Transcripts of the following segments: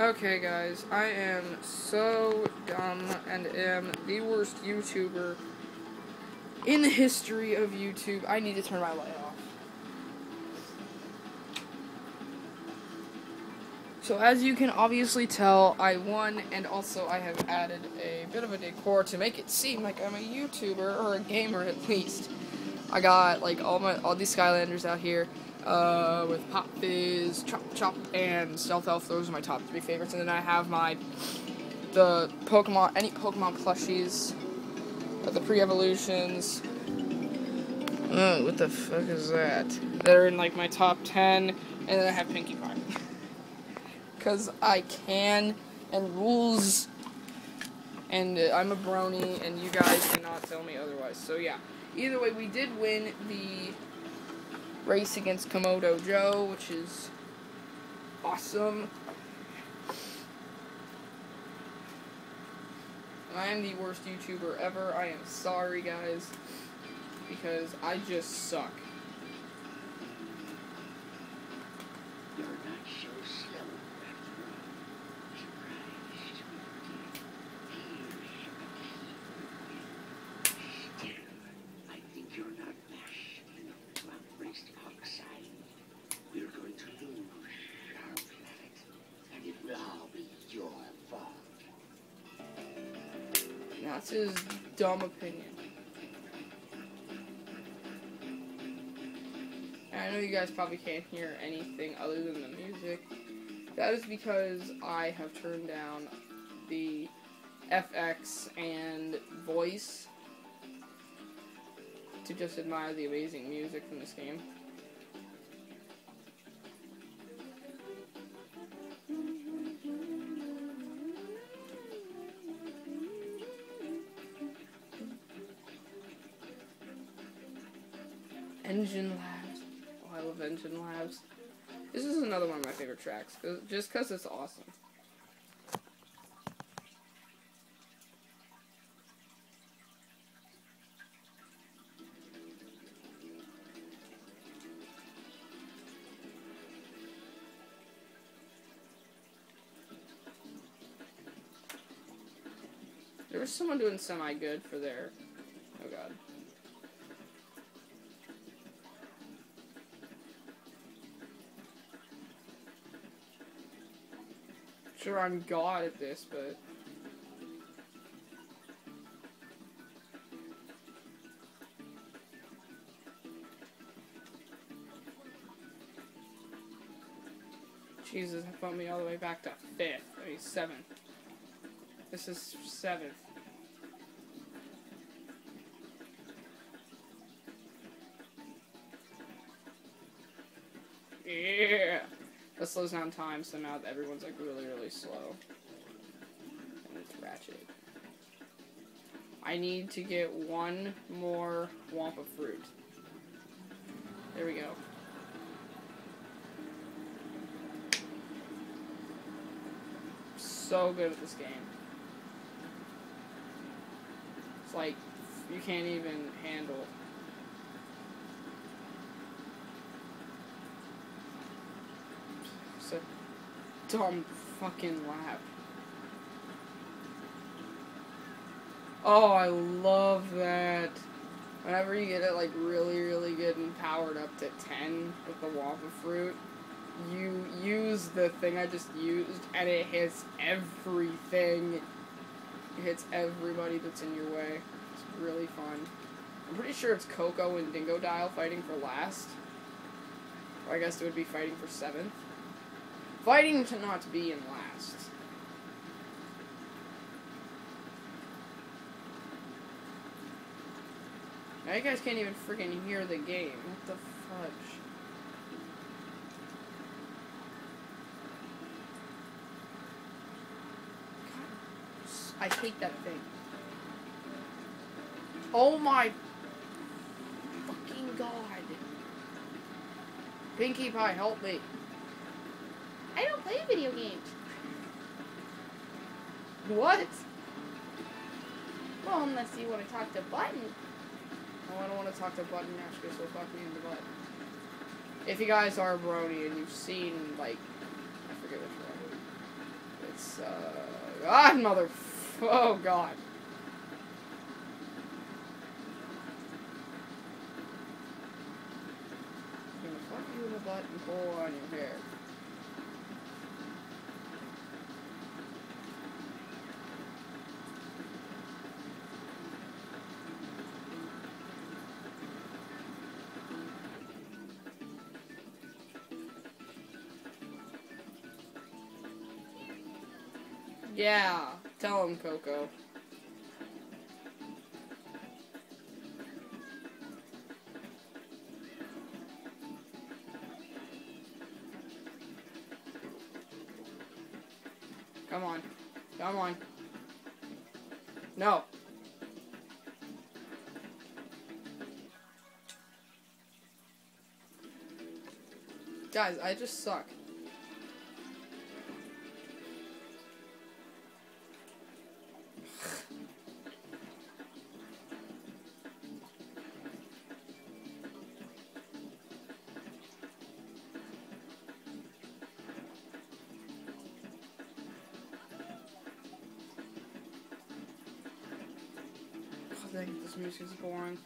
Okay, guys, I am so dumb and am the worst YouTuber in the history of YouTube. I need to turn my light off. So, as you can obviously tell, I won, and also I have added a bit of a decor to make it seem like I'm a YouTuber, or a gamer at least. I got, like, all my all these Skylanders out here uh, with Pop Fizz, Chop Chop, and Stealth Elf. Those are my top three favorites. And then I have my the Pokemon, any Pokemon plushies, uh, the pre-evolutions. Oh, what the fuck is that? They're in like my top ten, and then I have Pinkie Pie. Cause I can, and rules, and uh, I'm a brony, and you guys cannot tell me otherwise. So yeah, either way, we did win the race against Komodo Joe, which is awesome. I am the worst YouTuber ever. I am sorry, guys, because I just suck. You're not so slow after all. Surprised. Here's Still, I think you're not mashed enough to embrace oxide. We're going to lose our planet, and it will all be your fault. That's his dumb opinion. And I know you guys probably can't hear anything other than the music. That is because I have turned down the FX and voice to just admire the amazing music from this game. Tracks, 'cause- just because it's awesome. There was someone doing semi good for their. Oh god. Sure, I'm god at this, but. Jesus, that bumped me all the way back to fifth. I mean, seventh. This is seventh. Yeah. That slows down time, so now everyone's like really, really slow. And it's ratchet. I need to get one more Wumpa fruit. There we go. So good at this game. It's like you can't even handle. It's a dumb fucking lap. Oh, I love that. Whenever you get it like really, really good and powered up to 10 with the waffle fruit, you use the thing I just used and it hits everything. It hits everybody that's in your way. It's really fun. I'm pretty sure it's Coco and Dingodile fighting for last. Or I guess it would be fighting for seventh. Fighting to not be in last. Now you guys can't even freaking hear the game. What the fudge? I hate that thing. Oh my fucking god. Pinkie Pie, help me. Video games. What? Well, unless you want to talk to Button. Oh, I don't want to talk to Button Ashka, so fuck me in the butt. If you guys are brony and you've seen, like, I forget which one. It's, uh, God, mother. Oh, God. Fuck you in the butt and pull on your hair. Yeah, tell him, Coco. Come on. Come on. No. Guys, I just suck. Dang, this music is boring.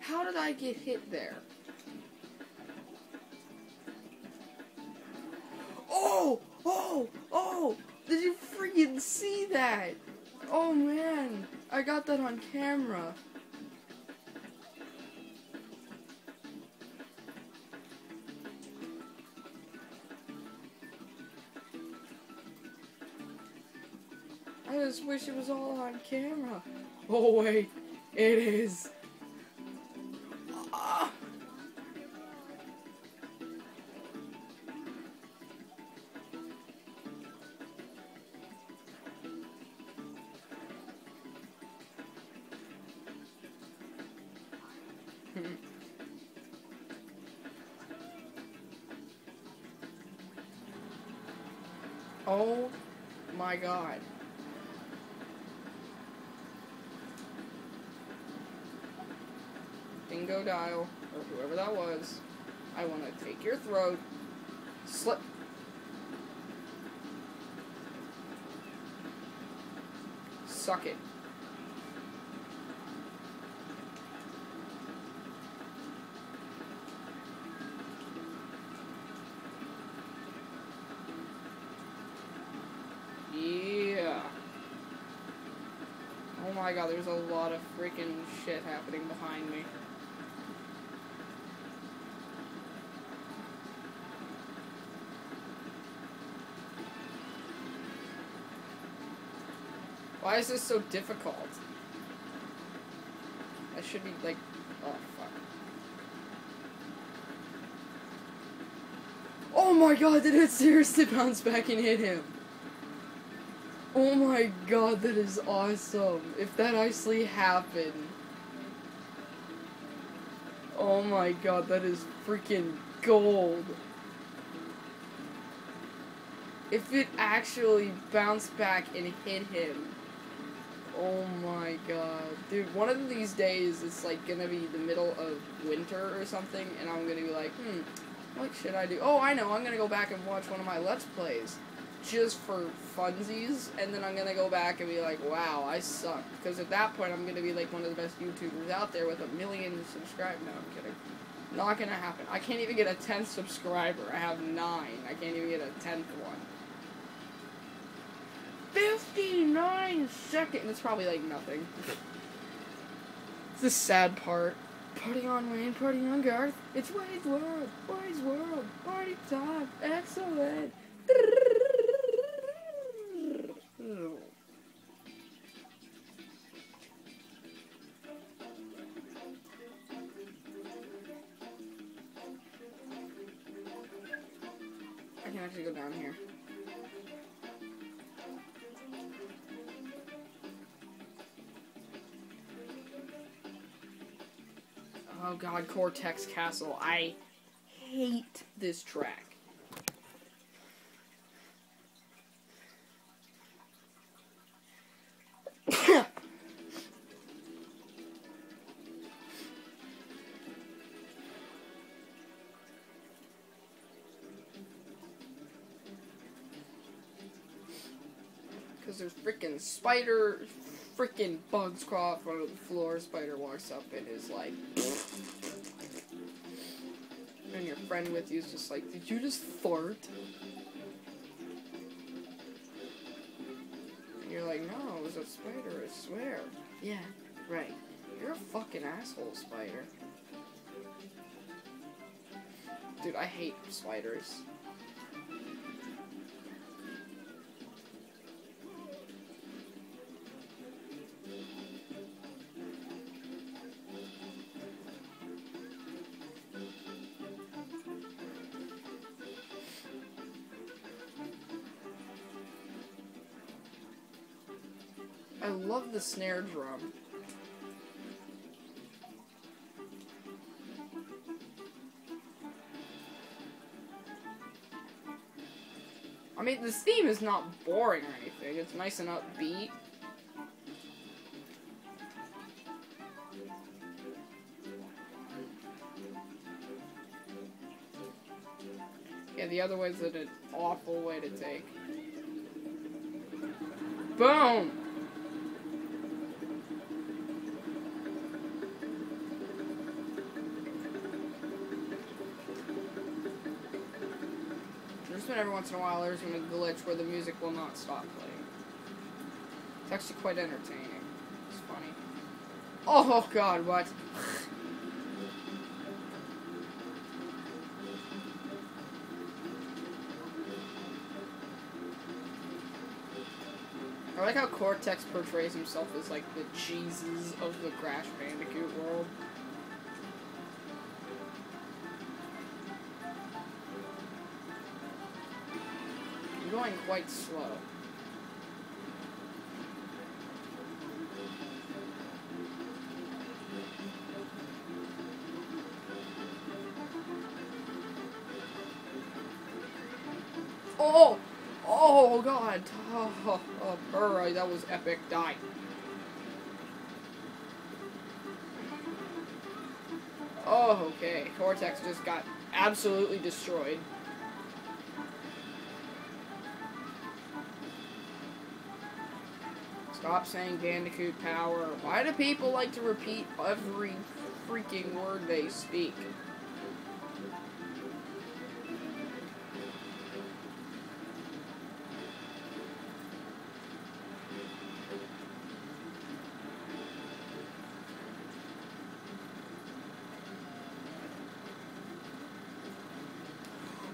How did I get hit there? Oh! Oh! Oh! Did you freaking see that? Oh man, I got that on camera. Just wish it was all on camera. Oh wait, it is. Oh my god. Dingodile, or whoever that was, I want to take your throat, slip. Suck it. Yeah. Oh my god, there's a lot of freaking shit happening behind me. Why is this so difficult? I should be like, oh fuck. Oh my god, did it seriously bounce back and hit him? Oh my god, that is awesome. If that actually happened. Oh my god, that is freaking gold. If it actually bounced back and hit him. Oh my god. Dude, one of these days it's like gonna be the middle of winter or something, and I'm gonna be like, hmm, what should I do? Oh, I know, I'm gonna go back and watch one of my Let's Plays. Just for funsies, and then I'm gonna go back and be like, wow, I suck. Because at that point, I'm gonna be like one of the best YouTubers out there with a million subscribers. No, I'm kidding. Not gonna happen. I can't even get a 10th subscriber. I have 9. I can't even get a 10th one. 59 seconds. It's probably like nothing. it's the sad part. Party on Wayne, party on Garth. It's Wayne's World, Wayne's World, party time, excellent. Oh god, Cortex Castle. I hate this track. Because there's freaking spiders freaking bugs crawl up onto the floor. Spider walks up and is like, and your friend with you is just like, did you just fart? And you're like, no, it was a spider. I swear. Yeah, right. You're a fucking asshole, spider. Dude, I hate spiders. I love the snare drum. I mean, this theme is not boring or anything. It's nice and upbeat. Yeah, the other way's an awful way to take. Boom! Just when every once in a while there's been a glitch where the music will not stop playing. It's actually quite entertaining. It's funny. Oh god, what? I like how Cortex portrays himself as like the Jesus of the Crash Bandicoot going quite slow. Oh! Oh god! Oh, oh, oh alright, that was epic. Die. Oh, okay. Cortex just got absolutely destroyed. Stop saying Bandicoot power. Why do people like to repeat every freaking word they speak?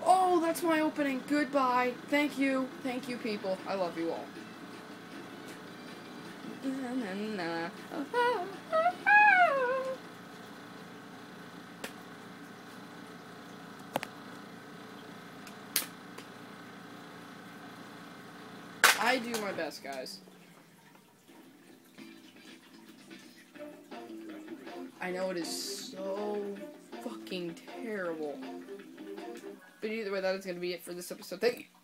Oh, that's my opening. Goodbye. Thank you. Thank you, people. I love you all. I do my best, guys. I know it is so fucking terrible. But either way, that is going to be it for this episode. Thank you.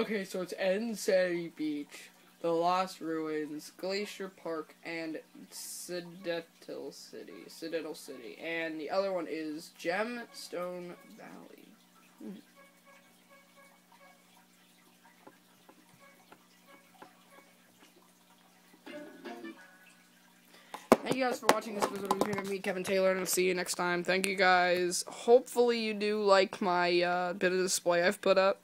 Okay, so it's N. Sanity Beach, the Lost Ruins, Glacier Park, and Citadel City. Citadel City. And the other one is Gemstone Valley. Hmm. Thank you guys for watching this episode of Me, Kevin Taylor, and I'll see you next time. Thank you guys. Hopefully you do like my uh, bit of display I've put up.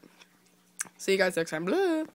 See you guys next time. Blah.